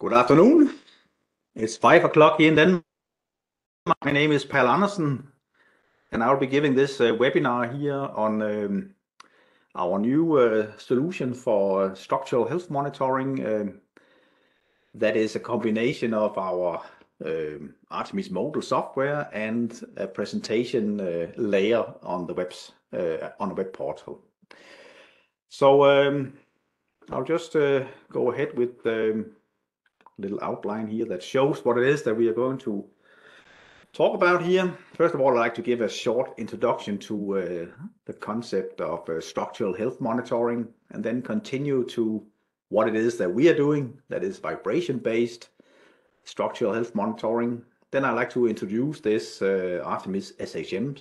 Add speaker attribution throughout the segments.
Speaker 1: Good afternoon. It's 5 o'clock here in Denmark. My name is Palle Andersen, and I'll be giving this uh, webinar here on um, our new uh, solution for structural health monitoring. Um, that is a combination of our um, Artemis Modal software and a presentation uh, layer on the webs uh on a web portal. So um I'll just go ahead with little outline here that shows what it is that we are going to talk about here. First of all, I'd like to give a short introduction to uh, the concept of uh, structural health monitoring, and then continue to what it is that we are doing, that is vibration-based structural health monitoring. Then I'd like to introduce this uh, Artemis SHM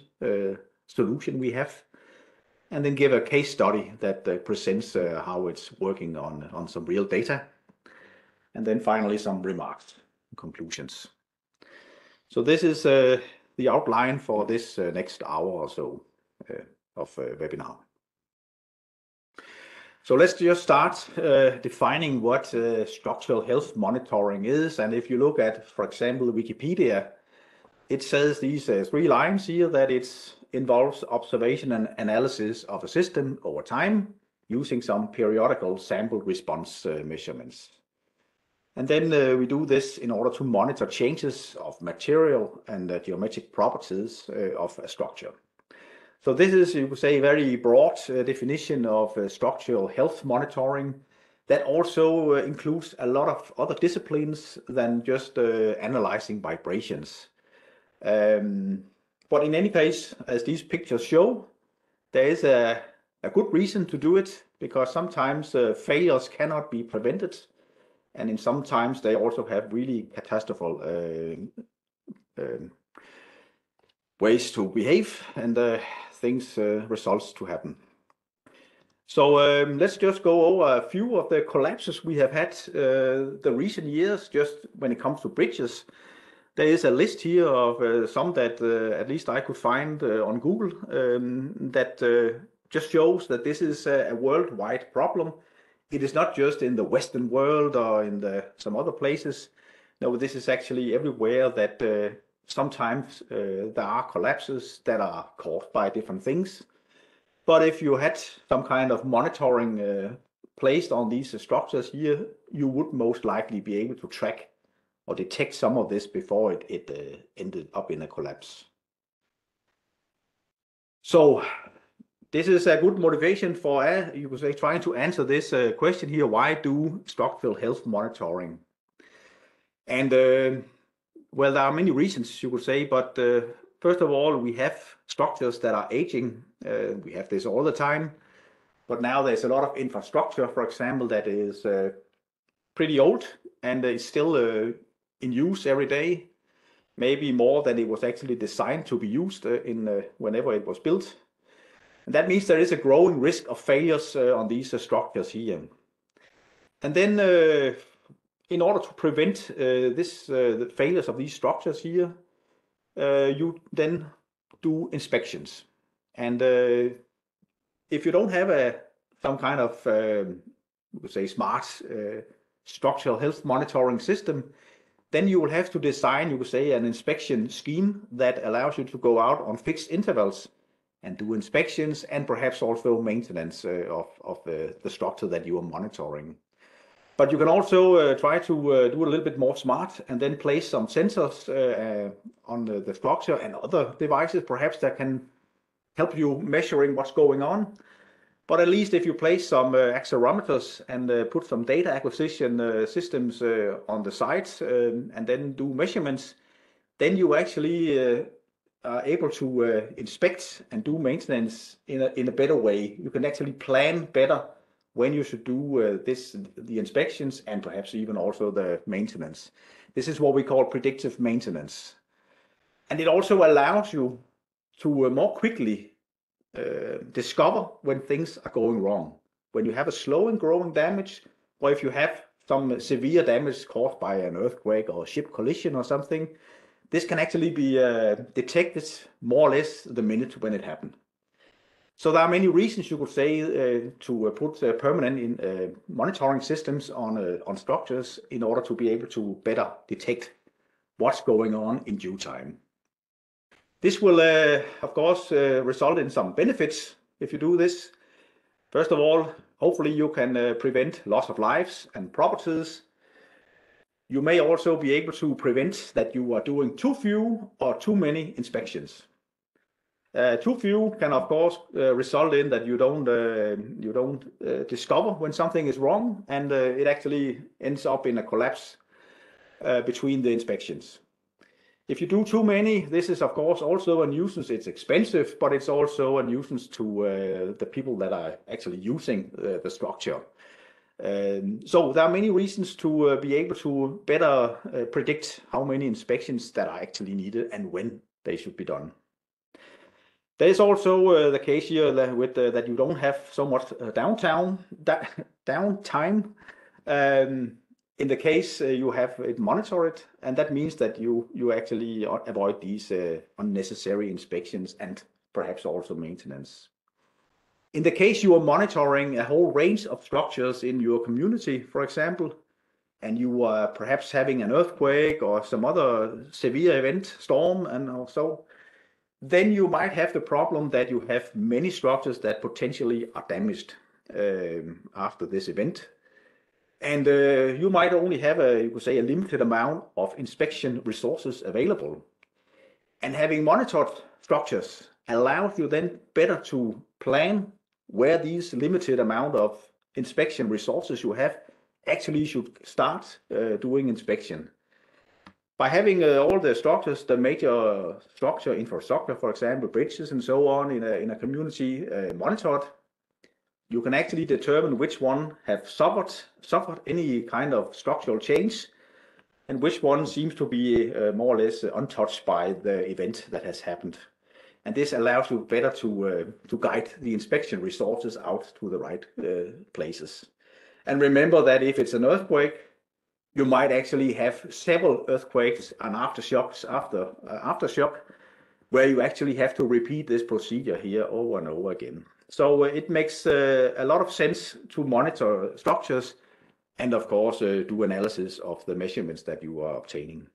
Speaker 1: solution we have, and then give a case study that presents how it's working on, on some real data. And then finally, some remarks and conclusions. So this is uh, the outline for this uh, next hour or so uh, of webinar. So let's just start defining what structural health monitoring is. And if you look at, for example, Wikipedia, it says these three lines here that it involves observation and analysis of a system over time using some periodical sample response measurements. Uh, we do this in order to monitor changes of material and the geometric properties uh, of a structure. So this is, you could say, a very broad definition of structural health monitoring that also includes a lot of other disciplines than just analyzing vibrations. Um, but in any case, as these pictures show, there is a good reason to do it because sometimes failures cannot be prevented, and sometimes they also have really catastrophic uh, um, ways to behave and uh, things uh, results to happen. So um, let's just go over a few of the collapses we have had the recent years just when it comes to bridges. There is a list here of some that at least I could find on Google um, that just shows that this is a worldwide problem. It is not just in the Western world or in some other places. No, this is actually everywhere that uh, sometimes uh, there are collapses that are caused by different things. But if you had some kind of monitoring uh, placed on these structures here, you would most likely be able to track or detect some of this before it ended up in a collapse. This is a good motivation for, uh, you could say, trying to answer this uh, question here, why do structural health monitoring? And uh, well, there are many reasons, you could say, but uh, first of all, we have structures that are aging. We have this all the time, but now there's a lot of infrastructure, for example, that is pretty old and is still in use every day, maybe more than it was actually designed to be used in whenever it was built. That means there is a growing risk of failures uh, on these uh, structures here. And then uh, in order to prevent the failures of these structures here, you then do inspections. And if you don't have a some kind of, could say, smart structural health monitoring system, then you will have to design, you could say, an inspection scheme that allows you to go out on fixed intervals and do inspections and perhaps also maintenance uh, of the structure that you are monitoring. But you can also uh, try to uh, do a little bit more smart and then place some sensors on the structure and other devices, perhaps that can help you measuring what's going on. But at least if you place some accelerometers and put some data acquisition systems on the sites um, and then do measurements, then you actually are able to uh, inspect and do maintenance in a better way. You can actually plan better when you should do uh, this, the inspections and perhaps even also the maintenance. This is what we call predictive maintenance. And it also allows you to uh, more quickly discover when things are going wrong. When you have a slow and growing damage, or if you have some severe damage caused by an earthquake or ship collision or something, this can actually be detected more or less the minute when it happened. So there are many reasons you could say uh, to uh, put uh, permanent in, monitoring systems on, on structures in order to be able to better detect what's going on in due time. This will, of course, result in some benefits if you do this. First of all, hopefully you can prevent loss of lives and properties. You may also be able to prevent that you are doing too few or too many inspections. Uh, too few can, of course, uh, result in that you don't uh, you don't discover when something is wrong, and it actually ends up in a collapse between the inspections. If you do too many, this is of course also a nuisance. It's expensive, but it's also a nuisance to the people that are actually using the structure. Um, so there are many reasons to be able to better predict how many inspections that are actually needed and when they should be done. There is also uh, the case here with uh, that you don't have so much uh, downtime. Um, in the case you have it monitored, and that means that you you actually avoid these unnecessary inspections and perhaps also maintenance. In the case you are monitoring a whole range of structures in your community, for example, and you are perhaps having an earthquake or some other severe event, storm, and so then you might have the problem that you have many structures that potentially are damaged um, after this event. And uh, you might only have a, you could say, a limited amount of inspection resources available. And having monitored structures allows you then better to plan where these limited amount of inspection resources you have actually should start uh, doing inspection by having uh, all the structures, the major structure infrastructure, for example, bridges and so on in a, in a community uh, monitored, you can actually determine which one have suffered, suffered any kind of structural change and which one seems to be uh, more or less untouched by the event that has happened. And this allows you better to, uh, to guide the inspection resources out to the right uh, places. And remember that if it's an earthquake, you might actually have several earthquakes and aftershocks after uh, aftershock where you actually have to repeat this procedure here over and over again. So uh, it makes uh, a lot of sense to monitor structures and of course uh, do analysis of the measurements that you are obtaining.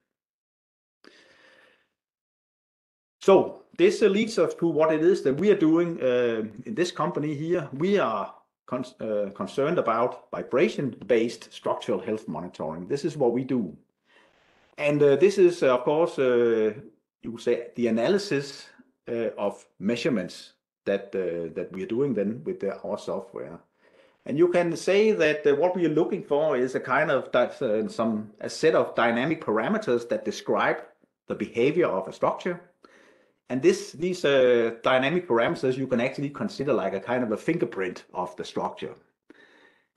Speaker 1: So this leads us to what it is that we are doing uh, in this company here. We are uh, concerned about vibration-based structural health monitoring. This is what we do. And uh, this is, uh, of course, uh, you say the analysis uh, of measurements that that we are doing then with our software. And you can say that what we are looking for is a kind of some a set of dynamic parameters that describe the behavior of a structure and this, these uh, dynamic parameters you can actually consider like a kind of a fingerprint of the structure.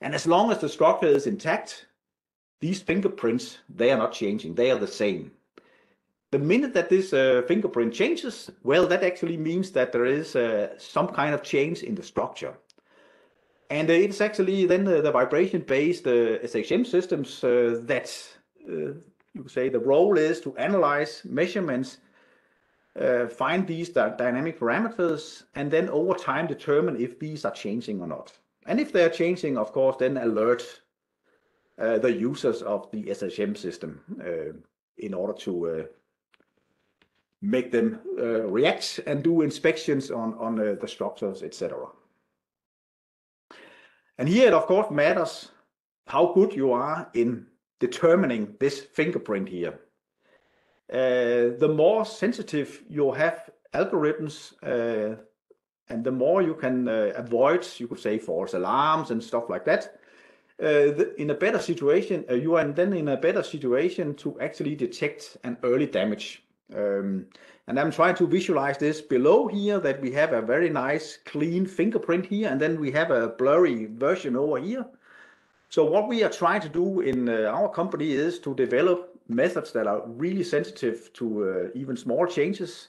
Speaker 1: And as long as the structure is intact, these fingerprints, they are not changing, they are the same. The minute that this uh, fingerprint changes, well, that actually means that there is uh, some kind of change in the structure. And uh, it's actually then the, the vibration-based uh, SHM systems uh, that, you could say, the role is to analyze measurements uh, find these dynamic parameters, and then over time determine if these are changing or not. And if they are changing, of course, then alert uh, the users of the SHM system uh, in order to uh, make them uh, react and do inspections on, on uh, the structures, etc. And here it, of course, matters how good you are in determining this fingerprint here. Uh, the more sensitive you have algorithms, uh, and the more you can uh, avoid, you could say, false alarms and stuff like that, in a better situation, you are then in a better situation to actually detect an early damage. Um, and I'm trying to visualize this below here that we have a very nice clean fingerprint here and then we have a blurry version over here. So what we are trying to do in uh, our company is to develop methods that are really sensitive to uh, even small changes.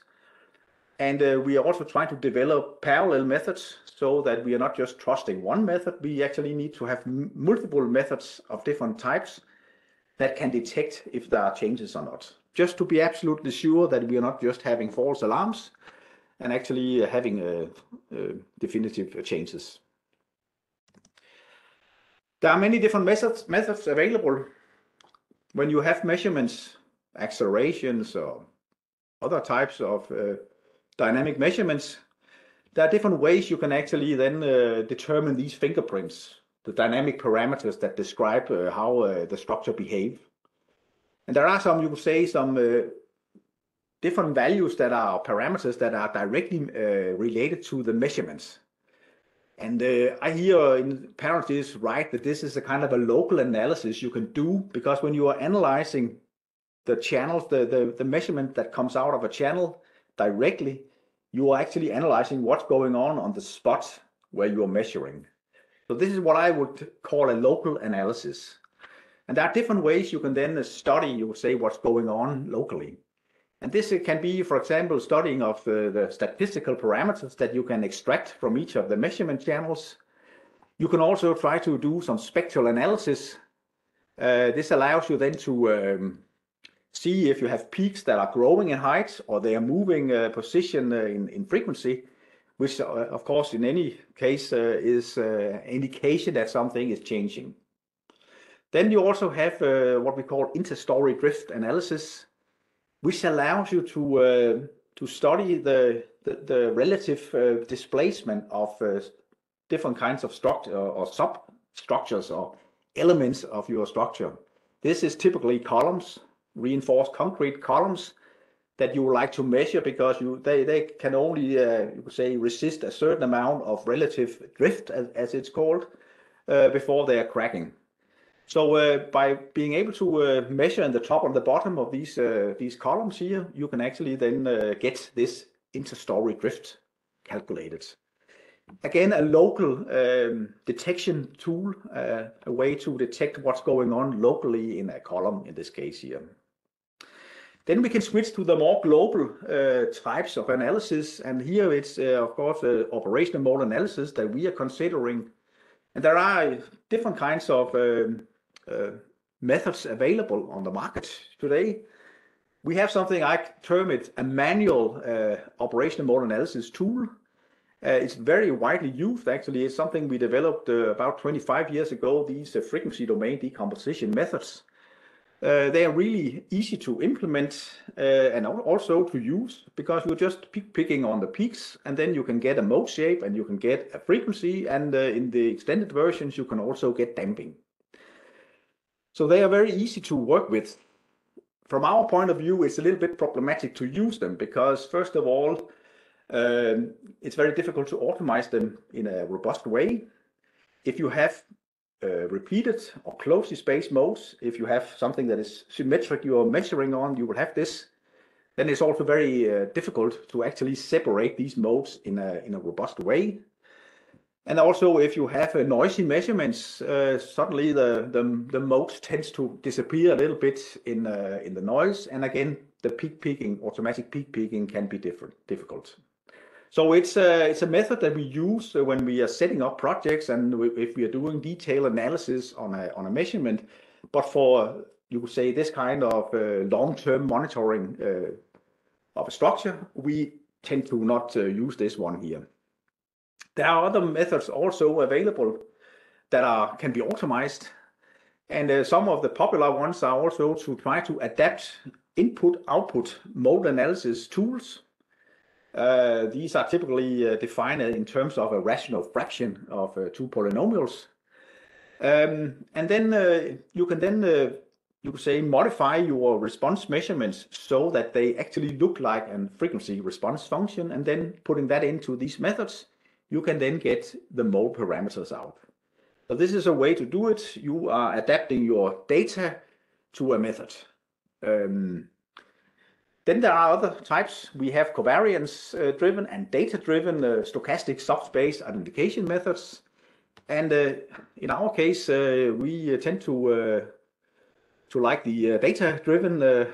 Speaker 1: And uh, we are also trying to develop parallel methods so that we are not just trusting one method. We actually need to have multiple methods of different types that can detect if there are changes or not. Just to be absolutely sure that we are not just having false alarms and actually having definitive changes. There are many different methods available when you have measurements, accelerations, or other types of uh, dynamic measurements. There are different ways you can actually then uh, determine these fingerprints, the dynamic parameters that describe uh, how the structure behave. And there are some, you could say, some different values that are parameters that are directly related to the measurements. Uh, I hear in parentheses right, that this is a kind of a local analysis you can do because when you are analyzing the channels, the the measurement that comes out of a channel directly, you are actually analyzing what's going on on the spot where you are measuring. So this is what I would call a local analysis. And there are different ways you can then study, you would say, what's going on locally. And this can be, for example, studying of uh, the statistical parameters that you can extract from each of the measurement channels. You can also try to do some spectral analysis. Uh, this allows you then to um, see if you have peaks that are growing in height or they are moving uh, position in frequency, which, of course, in any case is an indication that something is changing. Then you also have what we call inter-story drift analysis, which allows you to uh, to study the the relative uh, displacement of uh, different kinds of structure or substructures or elements of your structure. This is typically columns, reinforced concrete columns that you would like to measure because you they they can only, you could say, resist a certain amount of relative drift, as it's called, before they are cracking. So uh, by being able to uh, measure in the top and the bottom of these uh, these columns here, you can actually then get this inter-story drift calculated. Again, a local um, detection tool, a way to detect what's going on locally in a column in this case here. Then we can switch to the more global types of analysis. And here it's, of course, operational modal analysis that we are considering. And there are different kinds of um, Uh, methods available on the market today. We have something I term it a manual uh, operational modal analysis tool. Uh, it's very widely used, actually. It's something we developed about 25 years ago, these frequency domain decomposition methods. They are really easy to implement and also to use because you're just picking on the peaks, and then you can get a mode shape and you can get a frequency. And in the extended versions, you can also get damping. So they are very easy to work with. From our point of view, it's a little bit problematic to use them because, first of all, um, it's very difficult to optimize them in a robust way. If you have uh, repeated or closely spaced modes, if you have something that is symmetric you are measuring on, you will have this. Then It is also very uh, difficult to actually separate these modes in a, in a robust way. And also, if you have noisy measurements, uh, suddenly the the, the mode tends to disappear a little bit in uh, in the noise. And again, the peak picking, automatic peak picking can be different, difficult. So It is a uh, it's a method that we use when we are setting up projects and if we are doing detailed analysis on a measurement. But for, you could say, this kind of long-term monitoring of a structure, we tend to not use this one here. There are other methods also available that can be optimized. And uh, some of the popular ones are also to try to adapt input-output mode analysis tools. Uh, these are typically uh, defined in terms of a rational fraction of two polynomials. Um, and then you can then, you could say, modify your response measurements so that they actually look like a frequency response function. And then putting that into these methods, you can then get the mode parameters out. So this is a way to do it. You are adapting your data to a method. Um, then there are other types. We have covariance-driven uh, and data-driven uh, stochastic subspace identification methods. And uh, in our case, we tend to to like the data-driven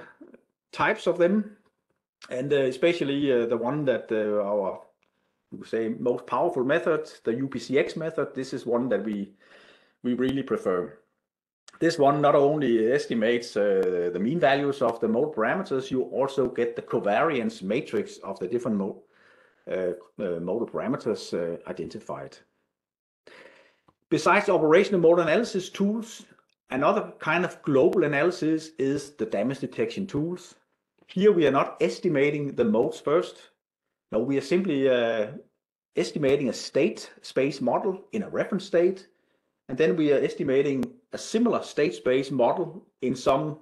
Speaker 1: types of them. And especially the one that our, say, most powerful method, the UPCX method, this is one that we we really prefer. This one not only estimates uh, the mean values of the mode parameters, you also get the covariance matrix of the different uh, uh, model parameters identified. Besides operational modal analysis tools, another kind of global analysis is the damage detection tools. Here we are not estimating the modes first. No, we are simply uh, estimating a state space model in a reference state, and then we are estimating a similar state space model in some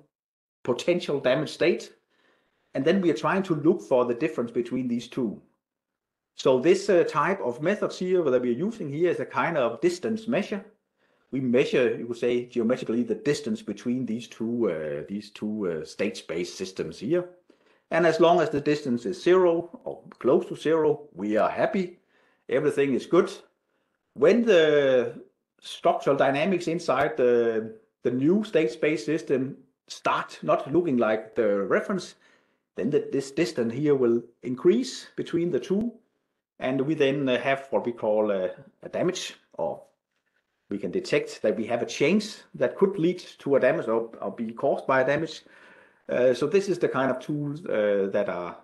Speaker 1: potential damage state. And then we are trying to look for the difference between these two. So This uh, type of methods here that we are using here is a kind of distance measure. We measure, you could say, geometrically the distance between these two uh, state space systems here. And as long as the distance is zero or close to zero, we are happy. Everything is good. When the structural dynamics inside the the new state space system start not looking like the reference, then this distance here will increase between the two, and we then have what we call a damage, or we can detect that we have a change that could lead to a damage or be caused by a damage. Uh, so this is the kind of tools uh, that are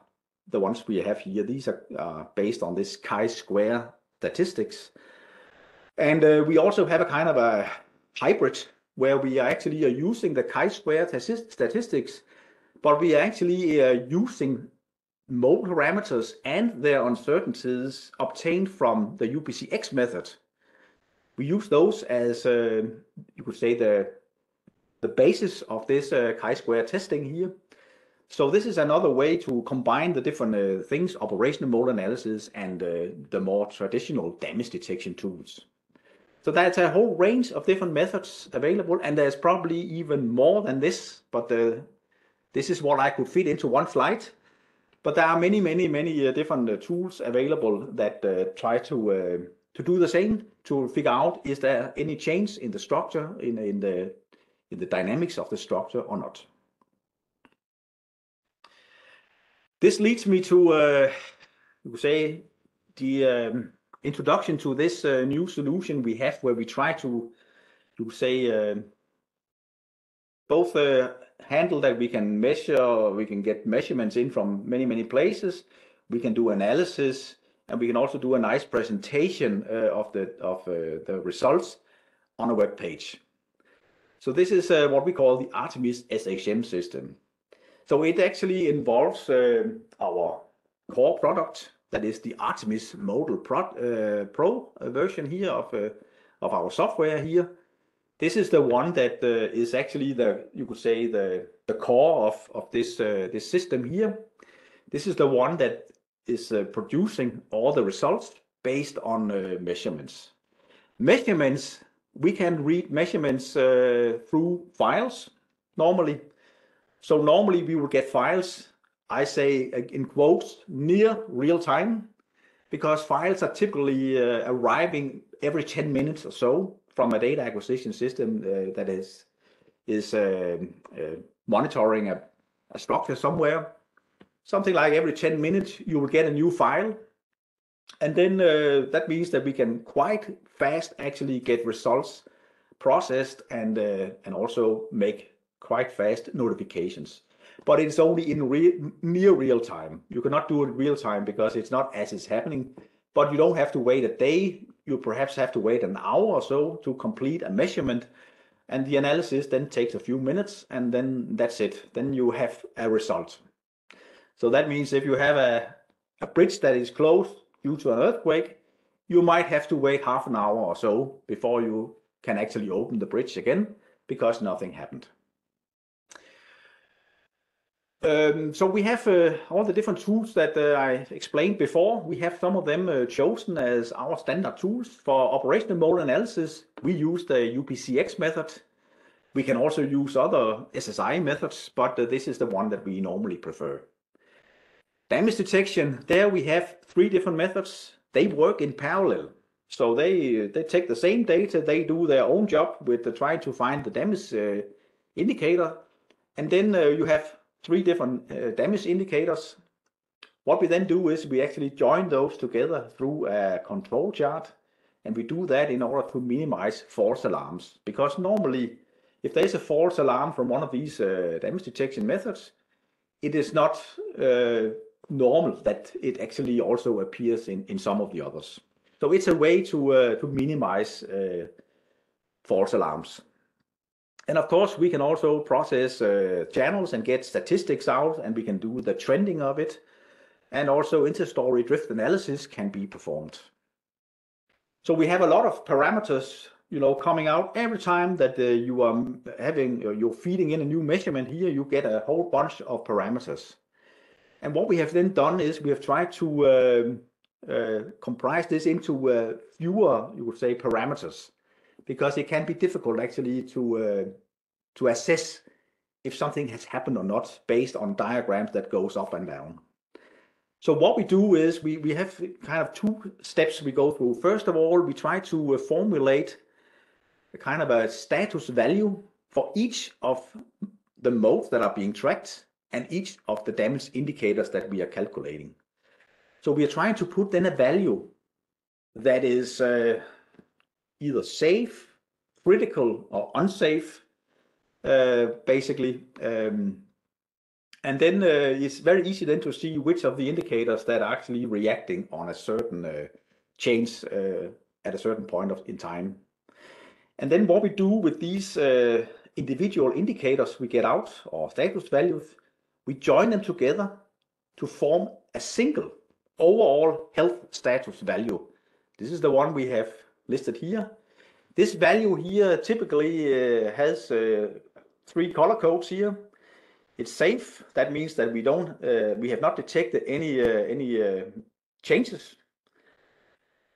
Speaker 1: the ones we have here. These are based on this chi-square statistics. And uh, we also have a kind of a hybrid where we are actually using the chi-square statistics, but we are actually using model parameters and their uncertainties obtained from the UPCX method. We use those as, you could say, the basis of this uh, chi-square testing here. So this is another way to combine the different uh, things, operational modal analysis and uh, the more traditional damage detection tools. So that's a whole range of different methods available, and there's probably even more than this, but this is what I could fit into one slide. But there are many many, many different tools available that try to to do the same, to figure out is there any change in the structure, in, in the dynamics of the structure or not. This leads me to, uh, you could say, the um, introduction to this uh, new solution we have where we try to you say, um, both uh, handle that we can measure, we can get measurements in from many many places, we can do analysis, and we can also do a nice presentation of the of the results on a web page. So this is uh, what we call the Artemis SHM system. So it actually involves uh, our core product, that is the Artemis Modal uh, Pro version here of of our software here. This is the one that is actually the, you could say, the the core of of this system here. This is the one that is producing all the results based on measurements. Measurements, we can read measurements uh, through files normally. So normally we will get files, I say uh, in quotes, near real time, because files are typically uh, arriving every 10 minutes or so from a data acquisition system that is is um, monitoring a structure somewhere. Something like every 10 minutes you will get a new file, and then that means that we can quite fast actually get results processed and uh, and also make quite fast notifications. But it's only in near real time. You cannot do it real time because it's not as it's happening, but you don't have to wait a day. You perhaps have to wait an hour or so to complete a measurement, and the analysis then takes a few minutes, and then that's it. Then you have a result. So that means if you have a, a bridge that is closed due to an earthquake, you might have to wait half an hour or so before you can actually open the bridge again because nothing happened. Um, so we have uh, all the different tools that uh, I explained before. We have some of them uh, chosen as our standard tools. For operational modal analysis, we use the UPCX method. We can also use other SSI methods, but this is the one that we normally prefer. Damage detection, there we have three different methods. They work in parallel. So they they take the same data, they do their own job with the, trying to find the damage uh, indicator, and then uh, you have three different uh, damage indicators. What we then do is we actually join those together through a control chart, and we do that in order to minimize false alarms. Because normally, if there's a false alarm from one of these damage detection methods, it is not normal that it actually also appears in, in some of the others. So it's a way to, uh, to minimize uh, false alarms. And of course, we can also process uh, channels and get statistics out, and we can do the trending of it. And also inter-story drift analysis can be performed. So we have a lot of parameters, you know, coming out every time that uh, you are having, uh, you're feeding in a new measurement here, you get a whole bunch of parameters. And what we have then done is we have tried to um, uh, comprise this into uh, fewer, you would say, parameters because it can be difficult actually to uh, to assess if something has happened or not based on diagrams that goes up and down. So what we do is we, we have kind of two steps we go through. First of all, we try to formulate a kind of a status value for each of the modes that are being tracked and each of the damage indicators that we are calculating. So we are trying to put then a value that is uh, either safe, critical, or unsafe, uh, basically. Um, and then uh, it's very easy then to see which of the indicators that are actually reacting on a certain uh, change uh, at a certain point of in time. And then what we do with these uh, individual indicators we get out, or status values, we join them together to form a single overall health status value. This is the one we have listed here. This value here typically uh, has uh, three color codes here. It's safe. That means that we don't, uh, we have not detected any uh, any uh, changes.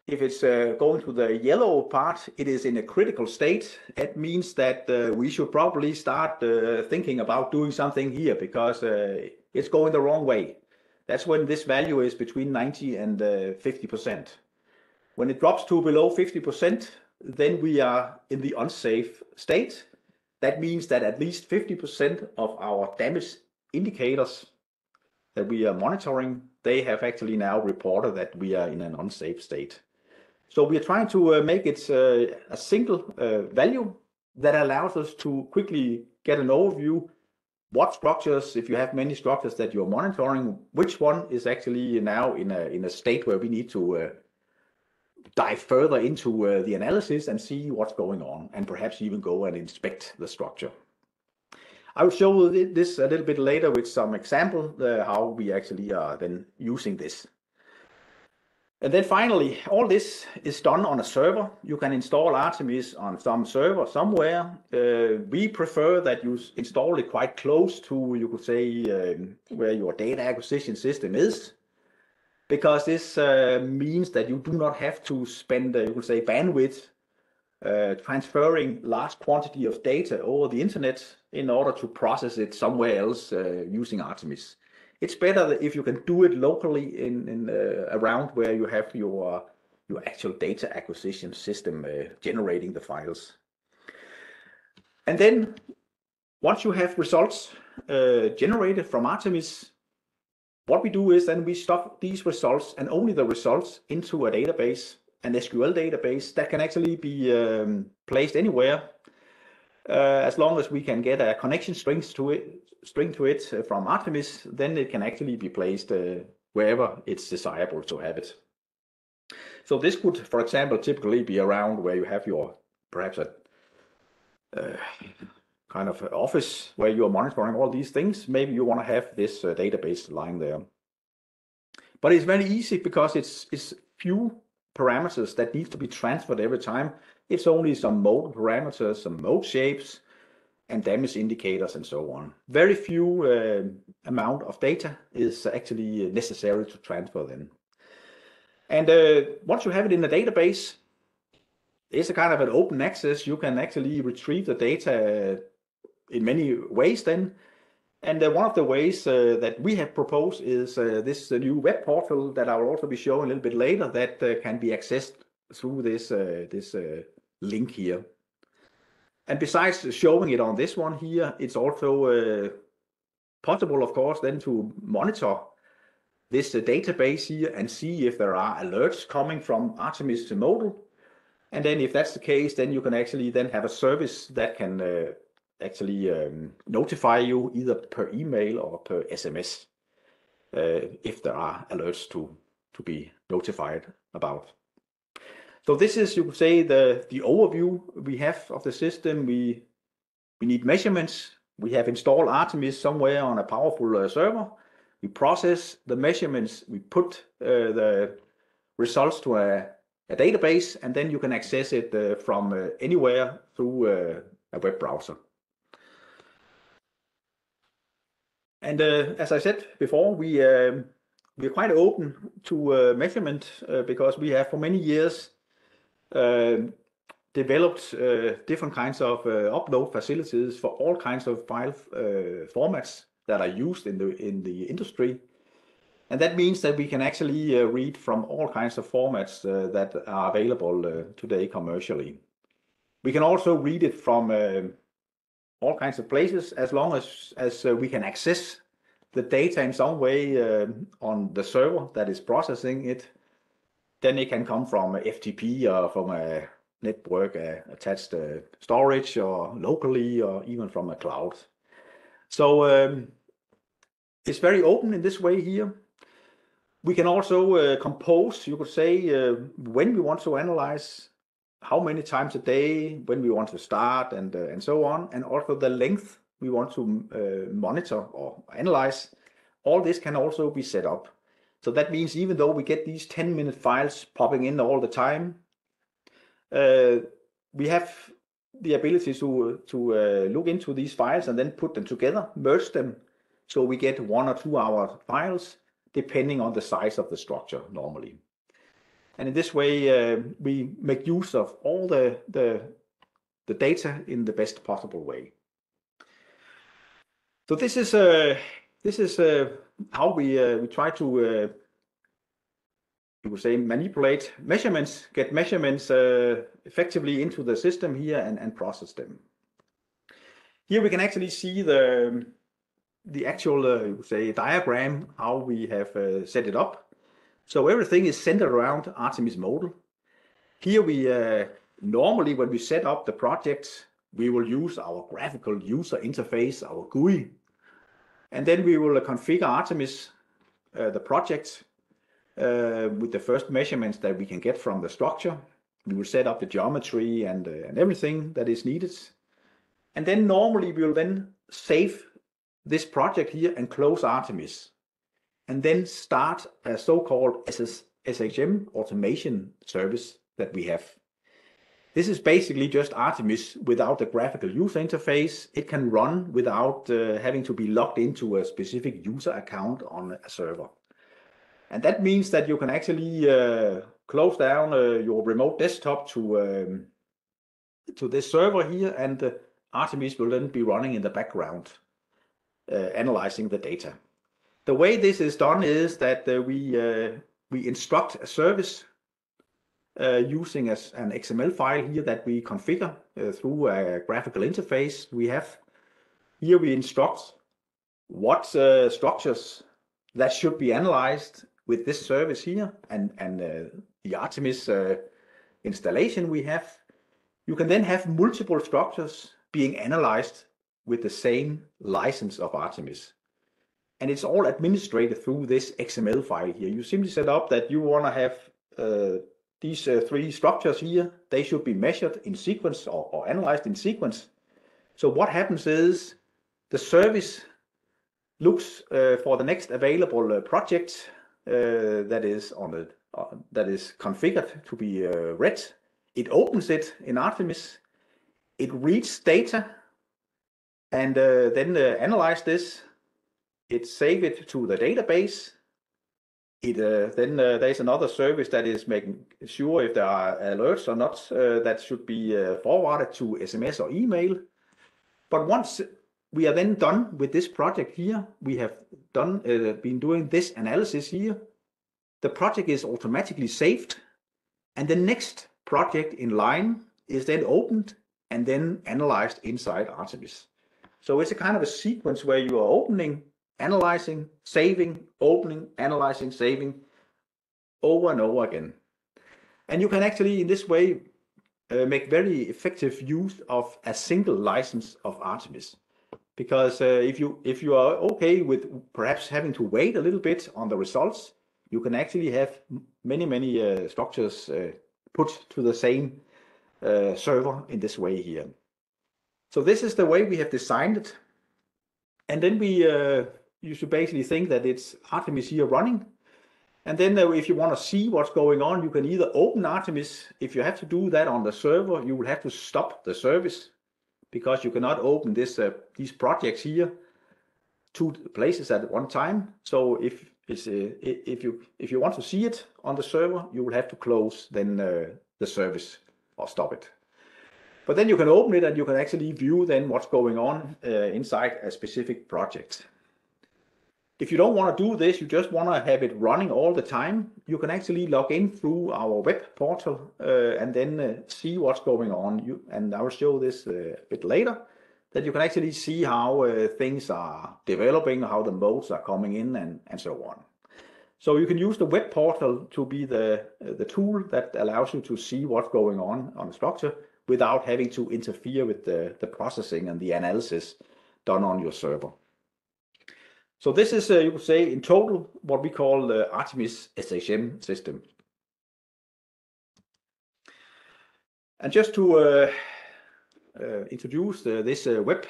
Speaker 1: If it's uh, going to the yellow part, it is in a critical state. It means that uh, we should probably start uh, thinking about doing something here because uh, it's going the wrong way. That's when this value is between 90 and 50%. When it drops to below 50%, then we are in the unsafe state. That means that at least 50% of our damage indicators that we are monitoring, they have actually now reported that we are in an unsafe state. So we are trying to uh, make it uh, a single uh, value that allows us to quickly get an overview what structures, if you have many structures that you're monitoring, which one is actually now in a in a state where we need to uh, dive further into uh, the analysis and see what's going on, and perhaps even go and inspect the structure. I will show this a little bit later with some example uh, how we actually are then using this. And then finally, all this is done on a server. You can install Artemis on some server somewhere. Uh, we prefer that you install it quite close to, you could say, um, where your data acquisition system is because this uh, means that you do not have to spend, uh, you could say, bandwidth uh, transferring large quantity of data over the internet in order to process it somewhere else uh, using Artemis. It's better if you can do it locally in, in uh, around where you have your your actual data acquisition system uh, generating the files. And then once you have results generated from Artemis, what we do is then we stuff these results and only the results into a database, an SQL database that can actually be um, placed anywhere uh, as long as we can get a connection strings to it, string to it uh, from Artemis, then it can actually be placed uh, wherever it's desirable to have it. So this could, for example, typically be around where you have your perhaps a uh, kind of office where you are monitoring all these things, maybe you want to have this uh, database lying there. But it's very easy because it's it's few parameters that need to be transferred every time. It's only some mode parameters, some mode shapes, and damage indicators and so on. Very few uh, amount of data is actually necessary to transfer then. And uh, once you have it in the database, it's a kind of an open access. You can actually retrieve the data in many ways then. And uh, one of the ways uh, that we have proposed is uh, this uh, new web portal that I will also be showing a little bit later that uh, can be accessed through this, uh, this link here. And besides showing it on this one here, it's also uh, possible, of course, then to monitor this uh, database here and see if there are alerts coming from Artemis to Modal. And then if that's the case, then you can actually then have a service that can uh, actually um, notify you either per email or per SMS. if there are alerts to, to be notified about. So this is, you could say, the the overview we have of the system. We we need measurements. We have installed Artemis somewhere on a powerful uh, server. We process the measurements. We put uh, the results to a a, database, and then you can access it uh, from anywhere through a web browser. And as I said before, we um, we are quite open to measurement because we have for many years Uh, developed uh, different kinds of uh, upload facilities for all kinds of file formats that are used in the in the industry. And that means that we can actually read from all kinds of formats that are available today commercially. We can also read it from um, all kinds of places as long as we can access the data in some way um, on the server that is processing it. Then it can come from uh, FTP or uh, from a network uh, attached storage or locally or even from a cloud. So um, It is very open in this way here. We can also compose, you could say, when we want to analyze, how many times a day, when we want to start, and so on, and also the length we want to monitor or analyze. All this can also be set up. So that means even though we get these 10-minute files popping in all the time, uh, we have the ability to to uh, look into these files and then put them together, merge them, so we get one or two-hour files depending on the size of the structure normally. And in this way, uh, we make use of all the the data in the best possible way. So this is how we uh, we try to, uh, you could say, manipulate measurements, get measurements uh, effectively into the system here and and process them. Here we can actually see the the actual, you could say, diagram, how we have set it up. So everything is centered around Artemis Modal. Here, we normally when we set up the project, we will use our graphical user interface, our GUI. And then we will configure Artemis, uh, the project, uh, with the first measurements that we can get from the structure. We will set up the geometry uh, and everything that is needed. And then normally we will then save this project here and close Artemis, and then start a so-called SHM automation service that we have. This is basically just Artemis without the graphical user interface. It can run without uh, having to be logged into a specific user account on a server. And that means that you can actually uh, close down uh, your remote desktop um, to this server here, and Artemis will then be running in the background, analyzing the data. The way this is done is that we, we instruct a service Uh, using as an XML file here that we configure uh, through a graphical interface we have. Here we instruct what uh, structures that should be analyzed with this service here and the Artemis installation we have. You can then have multiple structures being analyzed with the same license of Artemis. And It is all administrated through this XML file here. You simply set up that you want to have these uh, three structures here. They should be measured in sequence or analyzed in sequence. So what happens is the service looks uh, for the next available uh, project that is on the that is configured to be read. It opens it in Artemis. It reads data and then analyzes this. It saves it to the database. Uh, there is another service that is making sure if there are alerts or not uh, that should be uh, forwarded to SMS or email. But once we are then done with this project here, we have done been doing this analysis here, the project is automatically saved, and the next project in line is then opened and then analyzed inside Artemis. So It is a kind of a sequence where you are opening, analyzing, saving, opening, analyzing, saving over and over again. And you can actually in this way uh, make very effective use of a single license of Artemis. because uh, if you if you are okay with perhaps having to wait a little bit on the results, you can actually have many many uh, structures put to the same server in this way here. So this is the way we have designed it. You should basically think that it's Artemis here running. And then uh, if you want to see what's going on, you can either open Artemis. If you have to do that on the server, you will have to stop the service because you cannot open this these projects here two places at one time. So if it's, uh, if you if you want to see it on the server, you will have to close then the service or stop it. But then you can open it and you can actually view then what's going on inside a specific project. If you don't want to do this, you just want to have it running all the time, you can actually log in through our web portal uh, and then uh, see what's going on. You, and I will show this uh, a bit later that you can actually see how things are developing, how the modes are coming in, and so on. So you can use the web portal to be the the tool that allows you to see what's going on on the structure without having to interfere with the, the processing and the analysis done on your server. So this is, uh, you could say, in total, what we call the Artemis SHM system. And just to uh, uh, introduce this web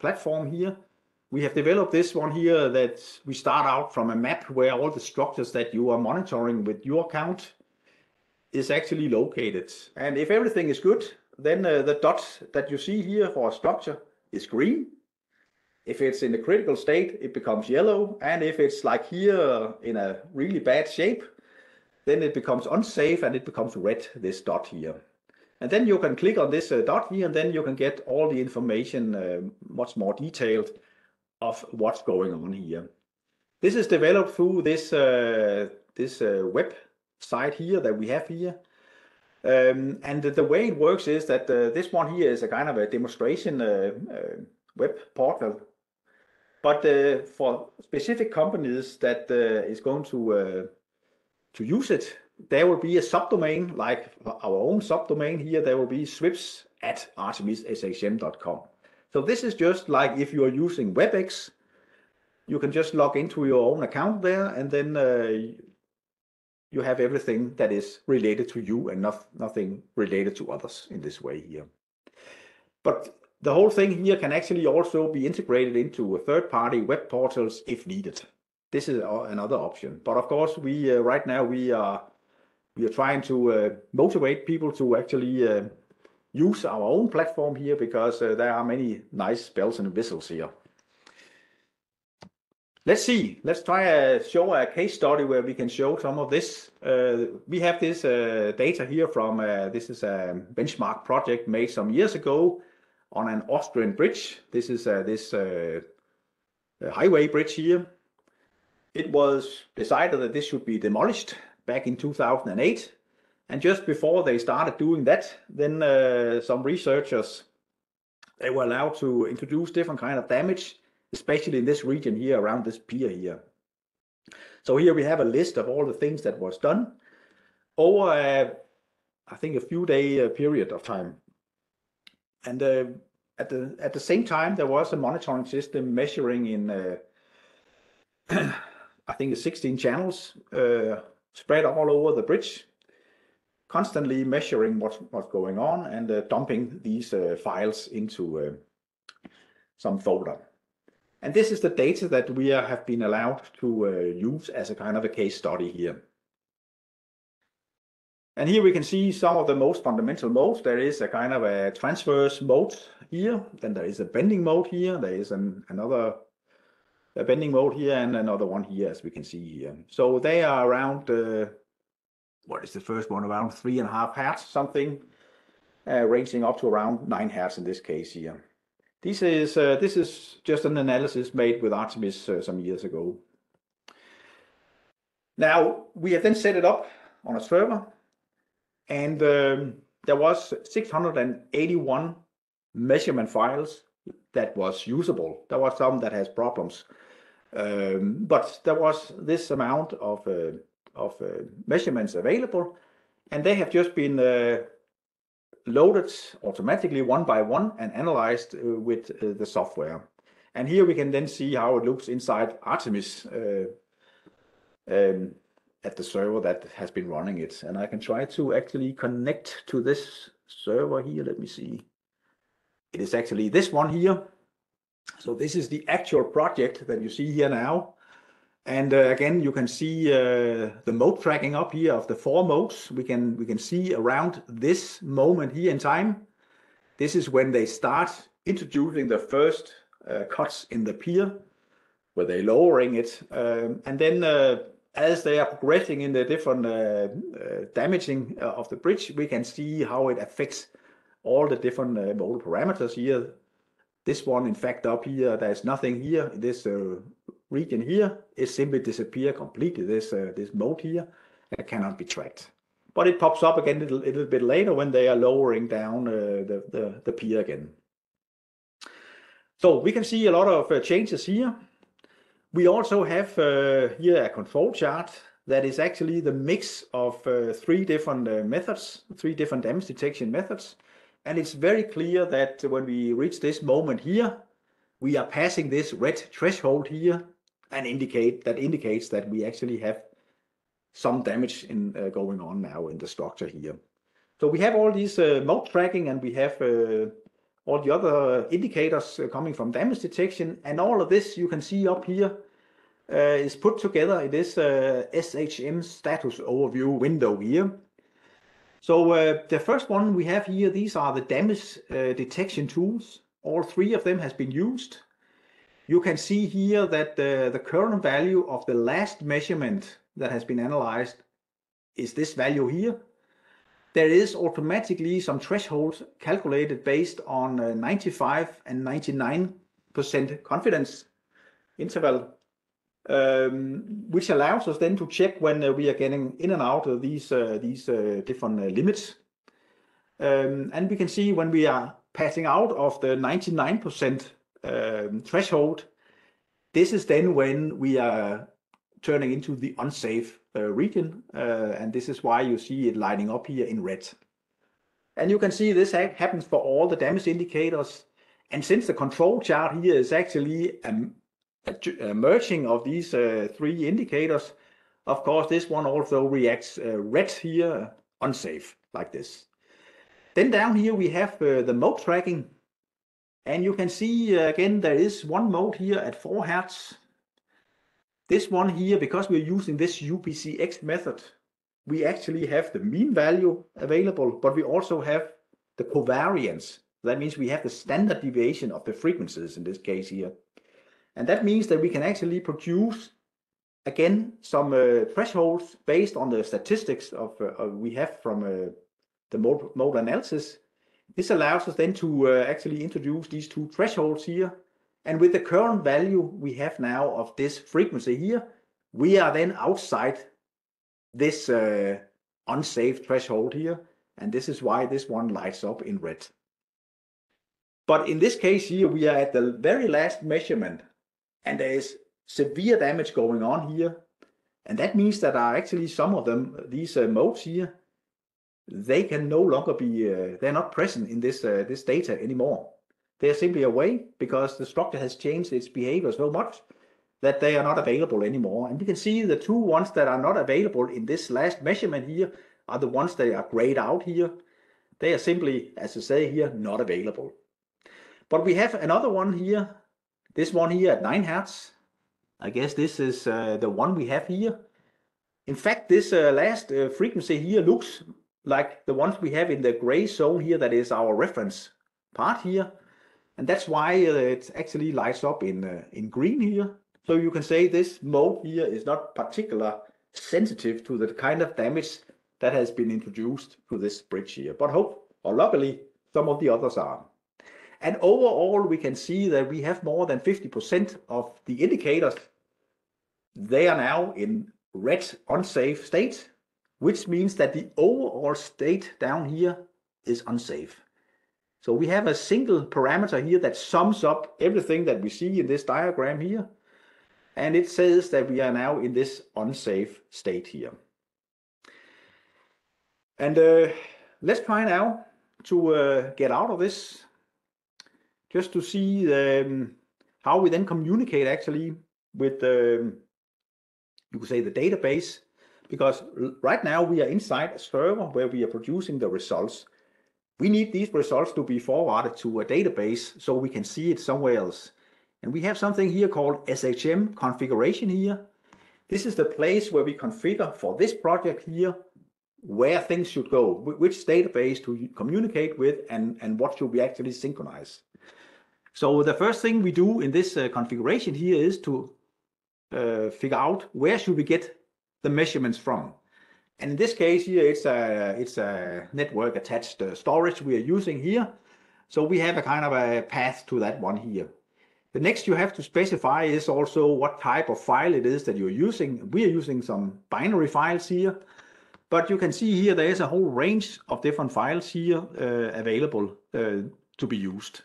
Speaker 1: platform here, we have developed this one here that we start out from a map where all the structures that you are monitoring with your account is actually located. And if everything is good, then the dot that you see here for a structure is green. If it's in a critical state, it becomes yellow. And if it's like here in a really bad shape, then it becomes unsafe and it becomes red, this dot here. And then you can click on this uh, dot here and then you can get all the information uh, much more detailed of what's going on here. This is developed through this uh, website here that we have here. Um, and the way it works is that this one here is a kind of a demonstration web portal. But uh, for specific companies that uh, is going to uh, to use it, there will be a subdomain like our own subdomain here. There will be svibs@artemisshm.com. This is just like if you are using Webex, you can just log into your own account there and then you have everything that is related to you and nothing related to others in this way here. The whole thing here can actually also be integrated into third-party web portals if needed. This is uh, another option. But of course, we uh, right now we are we are trying to uh, motivate people to actually use our own platform here because there are many nice bells and whistles here. Let's see. Let's try to show a case study where we can show some of this. We have this data here from this is a benchmark project made some years ago on an Austrian bridge. This is uh, this uh, uh, highway bridge here. It was decided that this should be demolished back in 2008. And Just before they started doing that, then some researchers they were allowed to introduce different kind of damage, especially in this region here around this pier here. So here we have a list of all the things that was done over, I think, a few day period of time. Uh, at the at the same time, there was a monitoring system measuring in, uh, I think, 16 channels uh, spread all over the bridge, constantly measuring what's going on and dumping these files into some folder. And this is the data that we have been allowed to use as a kind of a case study here. And here we can see some of the most fundamental modes. There is a kind of a transverse mode here. Then there is a bending mode here. There is another bending mode here and another one here, as we can see here. So they are around, uh, what is the first one? Around 3.5 hertz something, uh, ranging up to around 9 hertz in this case here. This is, uh, this is just an analysis made with Artemis uh, some years ago. Now, we have then set it up on a server. And there was 681 measurement files that was usable. There were some that has problems. Um, but there was this amount of of measurements available. And they have just been loaded automatically one by one and analyzed with the software. And here we can then see how it looks inside Artemis uh, um, at the server that has been running it. And I can try to actually connect to this server here. Let me see. It is actually this one here. So this is the actual project that you see here now. And uh, again, you can see uh, the mode tracking up here of the four modes. We can we can see around this moment here in time. This is when they start introducing the first uh, cuts in the pier, where they're lowering it, um, and then uh, as they are progressing in the different uh, uh, damaging of the bridge, we can see how it affects all the different modal parameters here. This one, in fact, up here, there's nothing here. This region here is simply disappear completely. This uh, this mode here uh, cannot be tracked. But it pops up again a little, a little bit later when they are lowering down uh, the, the, the pier again. So we can see a lot of uh, changes here. We also have uh, here a control chart that is actually the mix of uh, three different methods, three different damage detection methods. And it's very clear that when we reach this moment here, we are passing this red threshold here and indicate that indicates that we actually have some damage in uh, going on now in the structure here. So we have all these uh, mode tracking and we have uh, all the other indicators uh, coming from damage detection and all of this you can see up here uh, is put together in this uh, SHM status overview window here. So the first one we have here, these are the damage detection tools. All three of them has been used you can see here that the, the current value of the last measurement that has been analyzed is this value here. There is automatically some thresholds calculated based on uh, 95 and 99% confidence interval, um, which allows us then to check when uh, we are getting in and out of these, uh, these uh, different uh, limits. Um, and we can see when we are passing out of the 99% um, threshold, this is then when we are turning into the unsafe uh, region, uh, and this is why you see it lighting up here in red. And you can see this ha happens for all the damage indicators. And since the control chart here is actually a, a, merging of these uh, three indicators, of course, this one also reacts red here, unsafe, like this. Then down here we have the mode tracking, and you can see again, there is one mode here at 4 Hertz. This one here, because we're using this UPCX method, we actually have the mean value available, but we also have the covariance. That means we have the standard deviation of the frequencies in this case here. And that means that we can actually produce, again, some uh, thresholds based on the statistics of uh, we have from uh, the mode, mode analysis this allows us then to uh, actually introduce these two thresholds here. And with the current value we have now of this frequency here, we are then outside this uh, unsafe threshold here. And this is why this one lights up in red. But in this case here, we are at the very last measurement and there is severe damage going on here. And that means that are actually some of them, these uh, modes here, they can no longer be, uh, they're not present in this, uh, this data anymore. They're simply away because the structure has changed its behavior so much that they are not available anymore. And you can see the two ones that are not available in this last measurement here are the ones that are grayed out here. They are simply, as I say here, not available. But we have another one here, this one here at 9 Hertz. I guess this is uh, the one we have here. In fact, this uh, last uh, frequency here looks like the ones we have in the gray zone here, that is our reference part here. And that's why uh, it actually lights up in, uh, in green here. So you can say this mode here is not particular sensitive to the kind of damage that has been introduced to this bridge here. But hope, or luckily, some of the others are. And overall, we can see that we have more than 50% of the indicators. They are now in red unsafe state which means that the overall state down here is unsafe. So we have a single parameter here that sums up everything that we see in this diagram here. And it says that we are now in this unsafe state here. And uh, let's try now to uh, get out of this, just to see um, how we then communicate actually with the, you could say the database, because right now we are inside a server where we are producing the results. We need these results to be forwarded to a database so we can see it somewhere else. And we have something here called SHM configuration here. This is the place where we configure for this project here where things should go, which database to communicate with and, and what should we actually synchronize. So the first thing we do in this uh, configuration here is to uh, figure out where should we get the measurements from. And in this case here, it's a, it's a network attached uh, storage we are using here. So we have a kind of a path to that one here. The next you have to specify is also what type of file it is that you're using. We are using some binary files here. But you can see here there is a whole range of different files here uh, available uh, to be used.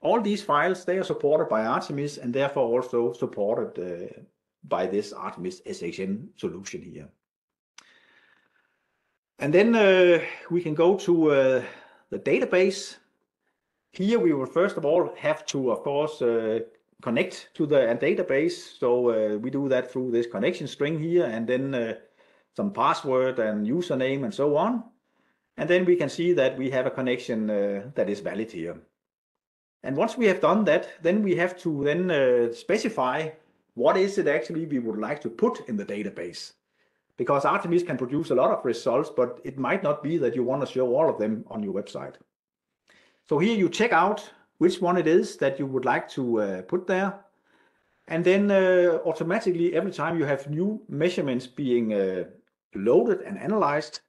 Speaker 1: All these files, they are supported by Artemis and therefore also supported uh, by this Artemis SHM solution here. And then uh, we can go to uh, the database. Here we will first of all have to, of course, uh, connect to the database. So we do that through this connection string here and then some password and username and so on. And then we can see that we have a connection uh, that is valid here. And once we have done that, then we have to then uh, specify what is it actually we would like to put in the database. Because Artemis can produce a lot of results, but it might not be that you want to show all of them on your website. So here you check out which one it is that you would like to uh, put there. And then uh, automatically, every time you have new measurements being uh, loaded and analyzed,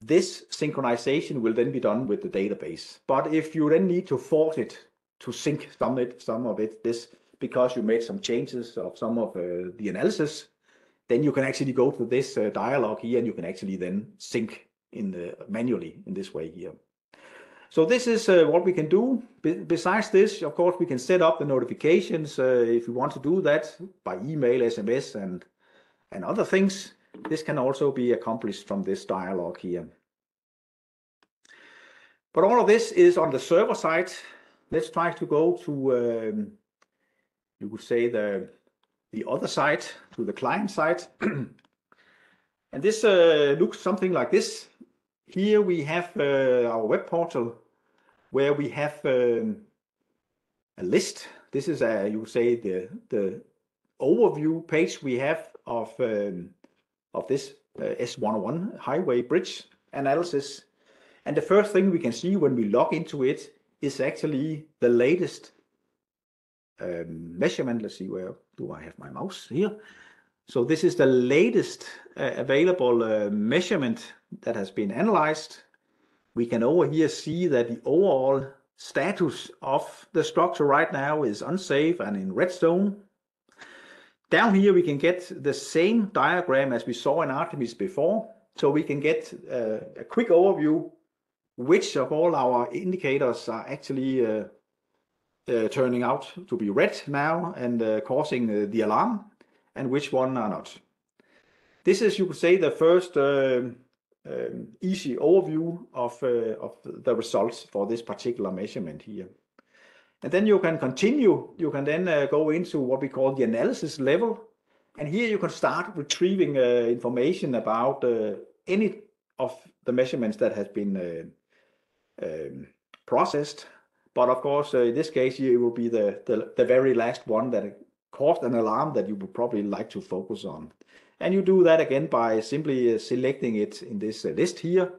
Speaker 1: this synchronization will then be done with the database. But if you then need to force it to sync some of it, some of it, this because you made some changes of some of uh, the analysis, then you can actually go to this uh, dialog here and you can actually then sync in the manually in this way here. So this is uh, what we can do. Be besides this, of course, we can set up the notifications uh, if we want to do that by email, SMS, and and other things. This can also be accomplished from this dialog here. But all of this is on the server side. Let's try to go to, um, you could say, the, the other side, to the client side. and this uh, looks something like this. Here we have uh, our web portal where we have um, a list. This is, a, you would say, the, the overview page we have of um, of this uh, S101 highway bridge analysis. And the first thing we can see when we log into it is actually the latest um, measurement. Let's see, where do I have my mouse here? So this is the latest uh, available uh, measurement that has been analyzed. We can over here see that the overall status of the structure right now is unsafe and in red zone. Down here, we can get the same diagram as we saw in Artemis before. So we can get uh, a quick overview which of all our indicators are actually uh, turning out to be red now and uh, causing uh, the alarm and which one are not. This is, you could say, the first um, um, easy overview of, uh, of the results for this particular measurement here. And then you can continue, you can then uh, go into what we call the analysis level. And here you can start retrieving uh, information about uh, any of the measurements that has been uh, um, processed. But of course, uh, in this case it will be the, the, the very last one that caused an alarm that you would probably like to focus on. And you do that again by simply uh, selecting it in this list here.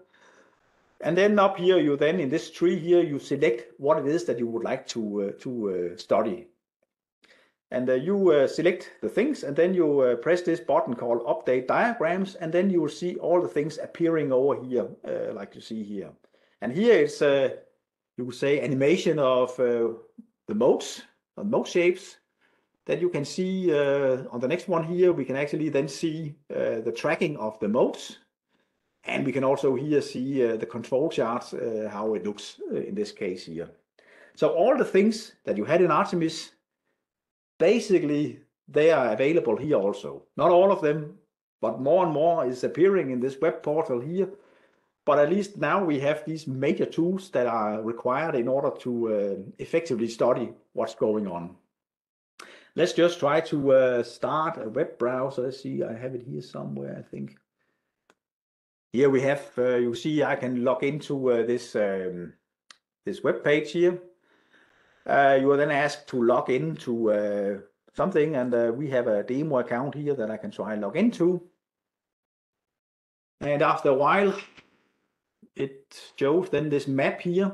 Speaker 1: And then up here, you then in this tree here, you select what it is that you would like to, uh, to uh, study. And uh, you uh, select the things and then you uh, press this button called update diagrams and then you will see all the things appearing over here, uh, like you see here. And here it's, you would say, animation of the modes, the mode shapes that you can see on the next one here, we can actually then see the tracking of the modes and we can also here see uh, the control charts, uh, how it looks uh, in this case here. So all the things that you had in Artemis, basically they are available here also. Not all of them, but more and more is appearing in this web portal here. But at least now we have these major tools that are required in order to uh, effectively study what's going on. let's just try to uh, start a web browser. Let's see, I have it here somewhere, I think. Here we have, uh, you see, I can log into uh, this um, this web page here. Uh, you are then asked to log into uh, something, and we have a demo account here that I can try and log into. And after a while, it shows then this map here.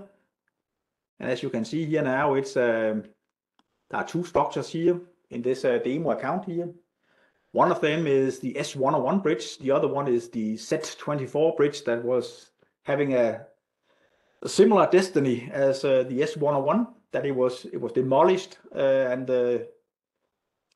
Speaker 1: And as you can see here now, it's um, there are two structures here in this uh, demo account here. One of them is the S101 bridge. The other one is the Z24 bridge that was having a, a similar destiny as uh, the S101. That it was it was demolished uh, and the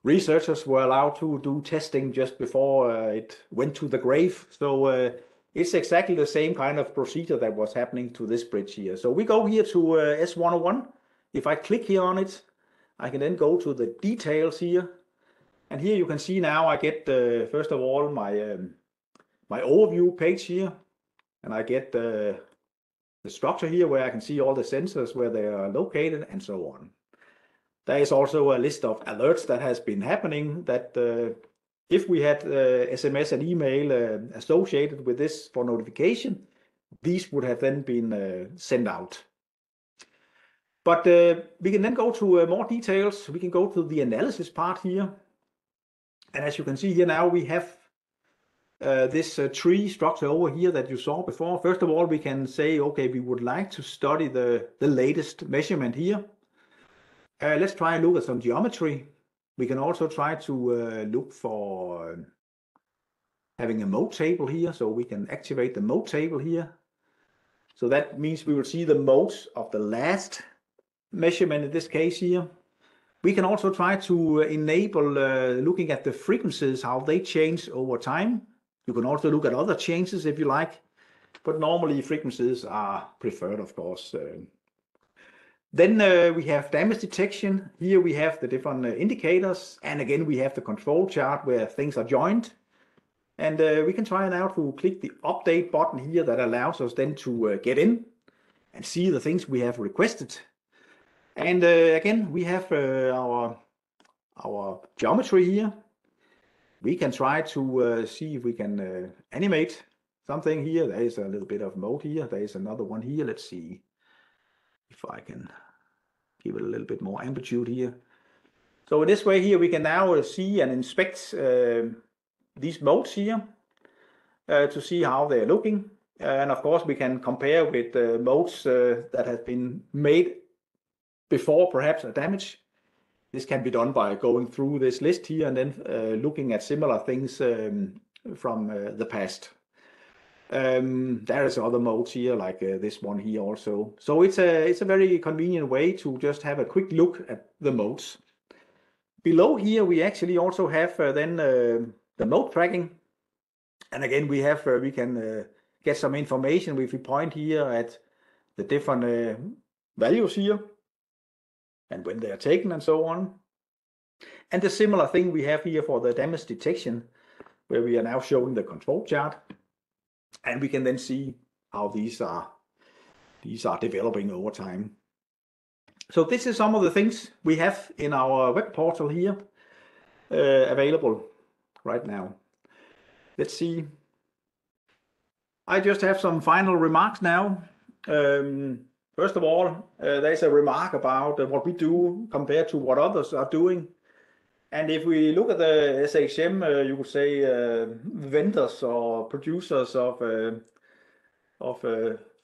Speaker 1: researchers were allowed to do testing just before uh, it went to the grave. So uh, it's exactly the same kind of procedure that was happening to this bridge here. So we go here to uh, S101. If I click here on it, I can then go to the details here. And here you can see now I get, uh, first of all, my, um, my overview page here. And I get uh, the structure here where I can see all the sensors, where they are located and so on. There is also a list of alerts that has been happening that uh, if we had SMS uh, and email uh, associated with this for notification, these would have then been uh, sent out. But we can then go to more details. We can go to the analysis part here. And as you can see here now, we have uh, this uh, tree structure over here that you saw before. First of all, we can say, okay, we would like to study the, the latest measurement here. Uh, let's try and look at some geometry. We can also try to uh, look for um, having a mode table here, so we can activate the mode table here. So that means we will see the modes of the last measurement in this case here. We can also try to enable uh, looking at the frequencies, how they change over time. You can also look at other changes if you like, but normally frequencies are preferred, of course. Uh, then uh, we have damage detection. Here we have the different uh, indicators. And again, we have the control chart where things are joined. And uh, we can try now to click the update button here that allows us then to uh, get in and see the things we have requested. And uh, again, we have uh, our, our geometry here. We can try to see if we can animate something here. There is a little bit of mode here. There is another one here. Let's see if I can give it a little bit more amplitude here. So in this way here, we can now uh, see and inspect uh, these modes here uh, to see how they're looking. And of course, we can compare with uh, modes uh, that have been made before perhaps a damage. This can be done by going through this list here and then uh, looking at similar things um, from the past. Um, there is other modes here, like uh, this one here also. So it's a it's a very convenient way to just have a quick look at the modes. Below here, we actually also have uh, then uh, the mode tracking, and again we have uh, we can uh, get some information if we point here at the different uh, values here, and when they are taken and so on. And the similar thing we have here for the damage detection, where we are now showing the control chart and we can then see how these are these are developing over time. So this is some of the things we have in our web portal here uh, available right now. Let's see. I just have some final remarks now. Um, first of all, uh, there's a remark about uh, what we do compared to what others are doing. And if we look at the SHM, uh, you could say uh, vendors or producers of uh, of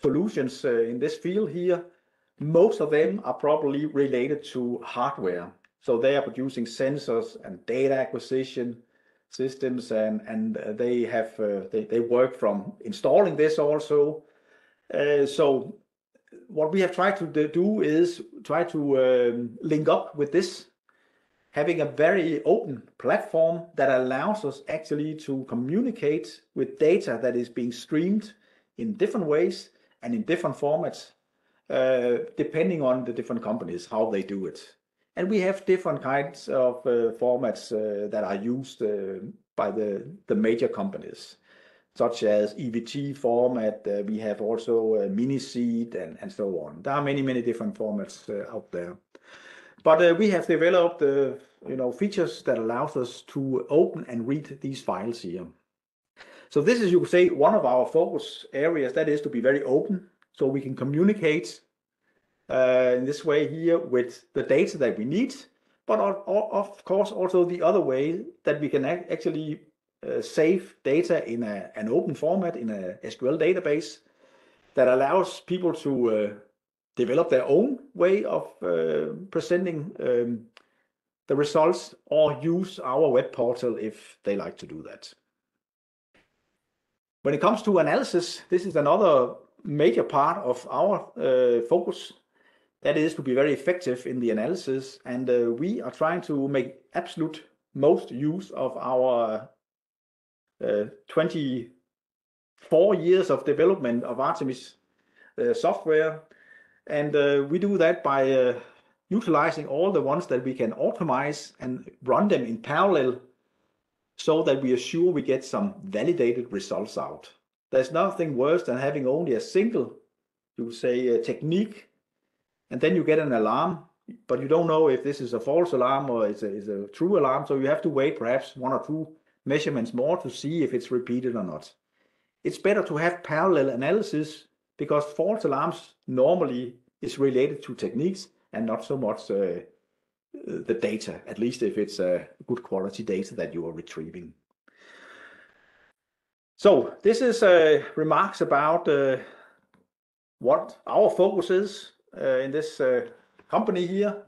Speaker 1: solutions in this field here, most of them are probably related to hardware. So they are producing sensors and data acquisition systems, and they work from installing this also. So what we have tried to do is try to um, link up with this having a very open platform that allows us actually to communicate with data that is being streamed in different ways and in different formats, uh, depending on the different companies, how they do it. And we have different kinds of uh, formats uh, that are used uh, by the, the major companies, such as EVT format. Uh, we have also uh, miniSEED and, and so on. There are many, many different formats out there. But uh, we have developed, uh, you know, features that allows us to open and read these files here. So this is, you could say, one of our focus areas, that is to be very open, so we can communicate uh, in this way here with the data that we need, but of course, also the other way that we can actually save data in an open format, in a SQL database, that allows people to develop their own way of uh, presenting um, the results or use our web portal if they like to do that. When it comes to analysis, this is another major part of our uh, focus. That is to be very effective in the analysis, and uh, we are trying to make absolute most use of our 24 years of development of Artemis software. And uh, we do that by uh, utilizing all the ones that we can optimize and run them in parallel, so that we are sure we get some validated results out. There's nothing worse than having only a single, you would say, uh, technique, and then you get an alarm, but you don't know if this is a false alarm or it's a true alarm, so you have to wait perhaps one or two measurements more to see if it's repeated or not. It's better to have parallel analysis, because false alarms normally is related to techniques and not so much uh, the data, at least if it's a good quality data that you are retrieving. So this is uh, remarks about what our focus is in this company here.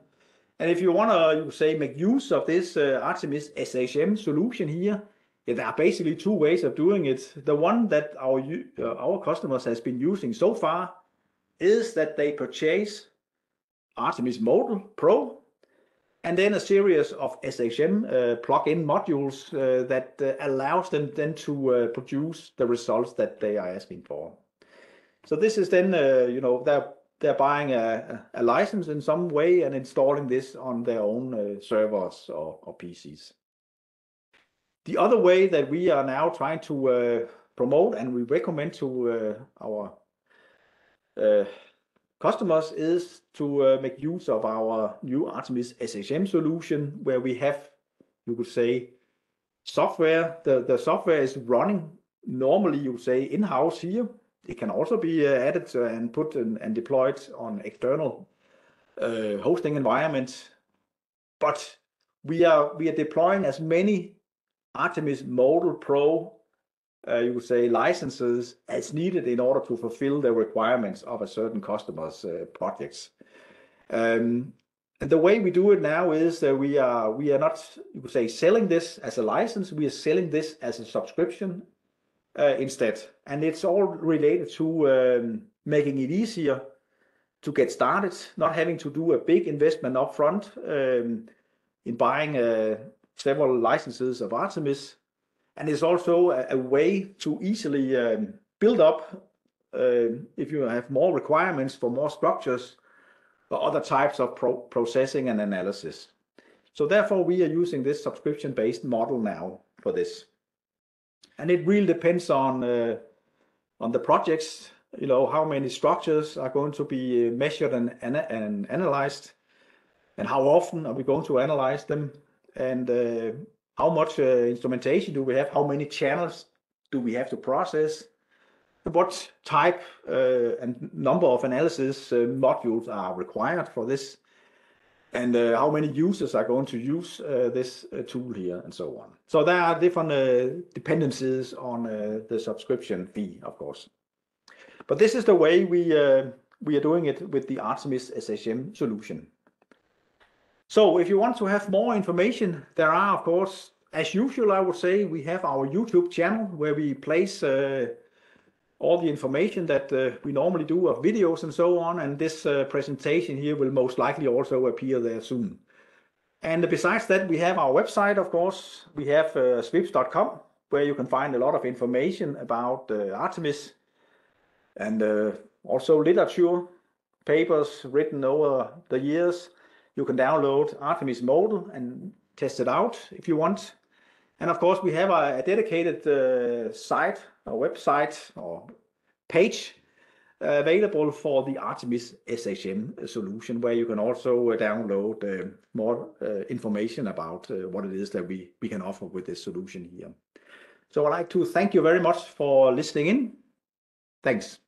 Speaker 1: And if you wanna, you say, make use of this Artemis SHM solution here, there are basically two ways of doing it. The one that our uh, our customers has been using so far is that they purchase Artemis Modal Pro, and then a series of SHM uh, plug-in modules uh, that allows them then to produce the results that they are asking for. So this is then, you know, they're buying a license in some way and installing this on their own servers or PCs. The other way that we are now trying to uh, promote and we recommend to uh, our uh, customers is to make use of our new Artemis SHM solution, where we have, you could say, software. The software is running normally, you say, in-house here. It can also be added and put and deployed on external hosting environments. But we are we are deploying as many Artemis Modal Pro, uh, you would say, licenses as needed in order to fulfill the requirements of a certain customer's uh, projects. Um, and the way we do it now is that we are we are not, you could say, selling this as a license, we are selling this as a subscription uh, instead. And it's all related to um, making it easier to get started, not having to do a big investment upfront um, in buying several licenses of Artemis. And it's also a way to easily um, build up um, if you have more requirements for more structures or other types of processing and analysis. So therefore, we are using this subscription-based model now for this. And it really depends on uh, on the projects, you know, how many structures are going to be uh, measured and and analyzed, and how often are we going to analyze them, and uh, how much uh, instrumentation do we have? How many channels do we have to process? What type uh, and number of analysis modules are required for this? And how many users are going to use this tool here, and so on. So there are different dependencies on the subscription fee, of course. But this is the way we we are doing it with the Artemis SHM solution. So if you want to have more information, there are, of course, as usual, I would say, we have our YouTube channel, where we place uh, all the information that uh, we normally do of videos and so on, and this uh, presentation here will most likely also appear there soon. And besides that, we have our website, of course. We have svibs.com, where you can find a lot of information about Artemis, and also literature, papers written over the years. You can download Artemis Modal and test it out if you want. And of course, we have a dedicated uh, site a website or page uh, available for the Artemis SHM solution, where you can also uh, download more information about what it is that we, we can offer with this solution here. So I'd like to thank you very much for listening in. Thanks.